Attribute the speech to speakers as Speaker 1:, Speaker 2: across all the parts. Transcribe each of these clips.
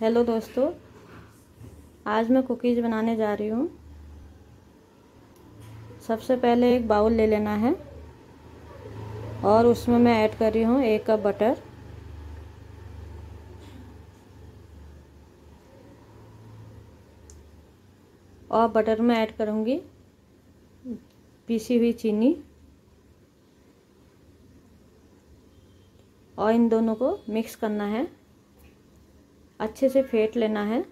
Speaker 1: Hello दोस्तों, आज मैं कुकीज़ बनाने जा रही हूँ। सबसे पहले एक बाउल ले लेना है और उसमें मैं ऐड कर रही हूँ एक कप बटर और बटर में ऐड करूँगी पीसी हुई चीनी और इन दोनों को मिक्स करना है। अच्छे से फेंट लेना है।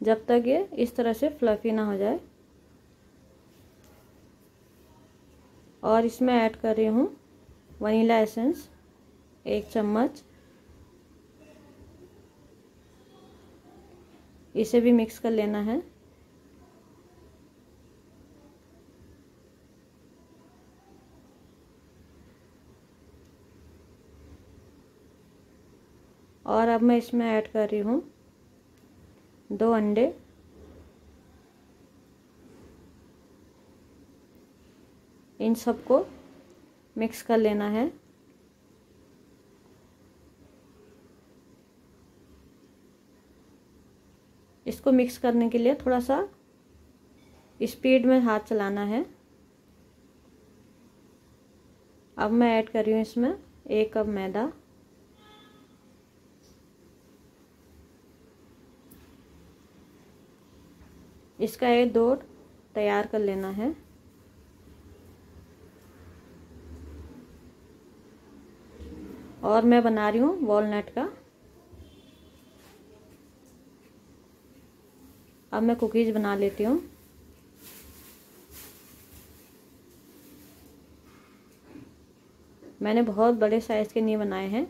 Speaker 1: जब तक ये इस तरह से फ्लफ़ी ना हो जाए। और इसमें ऐड कर रही हूँ वनीला एसेंस एक चम्मच। इसे भी मिक्स कर लेना है। और अब मैं इसमें ऐड कर रही हूँ दो अंडे। इन सबको मिक्स कर लेना है। इसको मिक्स करने के लिए थोड़ा सा स्पीड में हाथ चलाना है। अब मैं ऐड कर रही हूँ इसमें एक कप मैदा। इसका एक दो तैयार कर लेना है। और मैं बना रही हूँ वॉलनट का। अब मैं कुकीज़ बना लेती हूँ। मैंने बहुत बड़े साइज़ के नहीं बनाए हैं।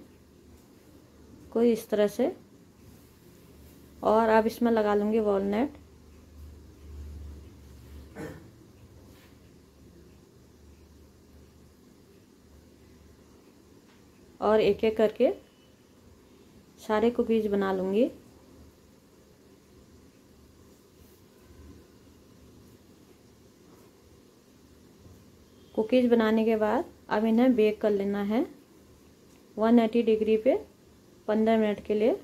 Speaker 1: कोई इस तरह से। और अब इसमें लगा लूँगी वॉलनट और एक एक करके सारे कुकीज़ बना लूँगी। कुकीज़ बनाने के बाद अब इन्हें बेक कर लेना है। 180 डिग्री पे 15 मिनट के लिए।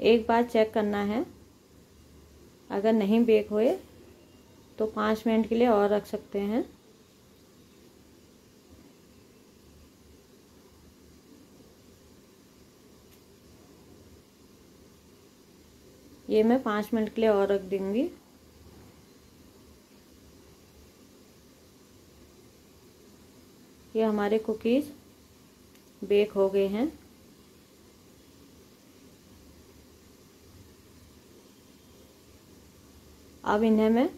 Speaker 1: एक बार चेक करना है। अगर नहीं बेक हुए तो पाँच मिनट के लिए और रख सकते हैं। ये मैं पाँच मिनट के लिए और रख दूँगी। ये हमारे कुकीज़ बेक हो गए हैं। अब इन्हें मैं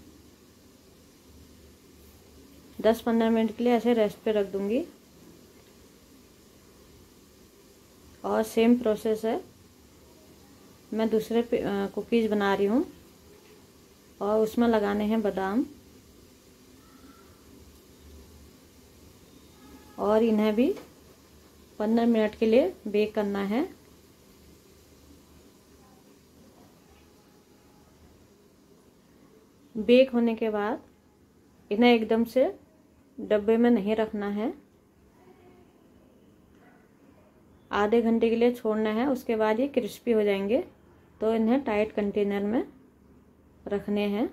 Speaker 1: दस पंद्रह मिनट के लिए ऐसे रेस्ट पे रख दूँगी। और सेम प्रोसेस है। मैं दूसरे कुकीज़ बना रही हूँ। और उसमें लगाने हैं बादाम। और इन्हें भी पंद्रह मिनट के लिए बेक करना है। बेक होने के बाद इन्हें एकदम से डब्बे में नहीं रखना है। आधे घंटे के लिए छोड़ना है, उसके बाद ये क्रिस्पी हो जाएँगे। तो इन्हें टाइट कंटेनर में रखने हैं।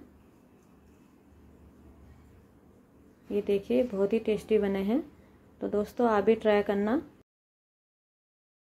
Speaker 1: ये देखिए, बहुत ही टेस्टी बने हैं। तो दोस्तों, आप भी ट्राई करना।